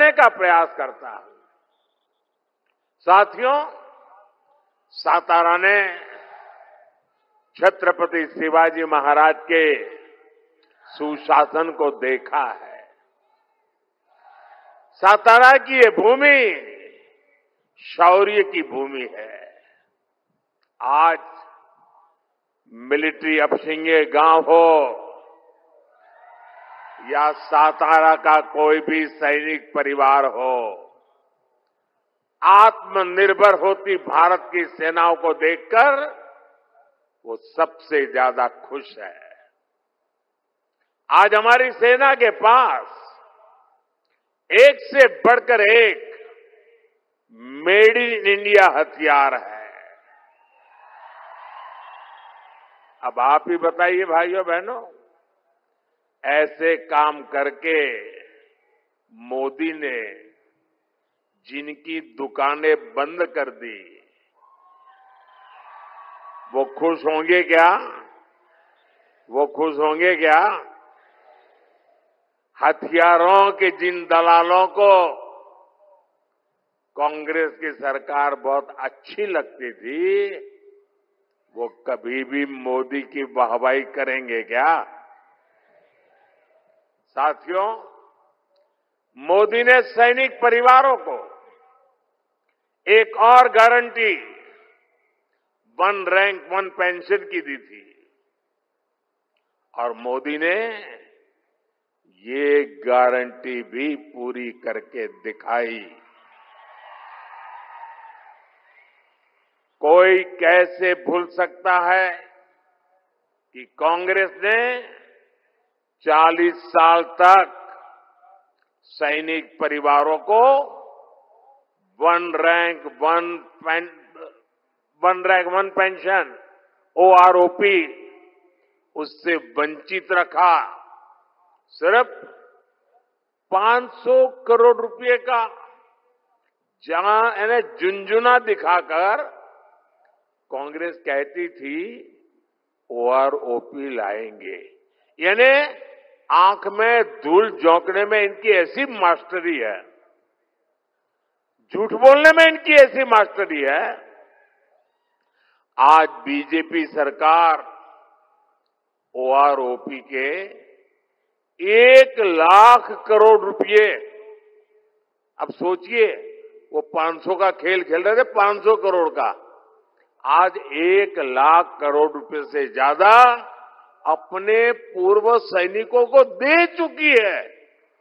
करने का प्रयास करता हूँ। साथियों, सातारा ने छत्रपति शिवाजी महाराज के सुशासन को देखा है। सातारा की ये भूमि शौर्य की भूमि है। आज मिलिट्री अपसिंगे गाँव हो या सातारा का कोई भी सैनिक परिवार हो, आत्मनिर्भर होती भारत की सेनाओं को देखकर वो सबसे ज़्यादा खुश है। आज हमारी सेना के पास एक से बढ़कर एक मेड इन इंडिया हथियार है। अब आप ही बताइए भाइयों, बहनों ऐसे काम करके मोदी ने जिनकी दुकानें बंद कर दी, वो खुश होंगे क्या? वो खुश होंगे क्या? हथियारों के जिन दलालों को कांग्रेस की सरकार बहुत अच्छी लगती थी, वो कभी भी मोदी की वाहवाही करेंगे क्या? साथियों, मोदी ने सैनिक परिवारों को एक और guarantee, one rank, one pension की दी थी। और मोदी ने ये गारंटी भी पूरी करके दिखाई। कोई कैसे भूल सकता है कि कांग्रेस ने 40 साल तक सैनिक परिवारों को one rank one one rank one pension OROP उससे वंचित रखा। सिर्फ़ 500 करोड़ रुपए का जहाँ यानी झुंझुना दिखाकर कांग्रेस कहती थी ओआरओपी लाएँगे। यानी आँख में धूल झोंकने में इनकी ऐसी मास्टरी है। झूठ बोलने में इनकी ऐसी मास्टरी है। आज बीजेपी सरकार ओआरओपी के एक लाख करोड़ रुपए अब सोचिए, वो 500 का खेल खेल रहे थे 500 करोड़ का। आज एक लाख करोड़ रुपए से ज़्यादा अपने पूर्व सैनिकों को दे चुकी है।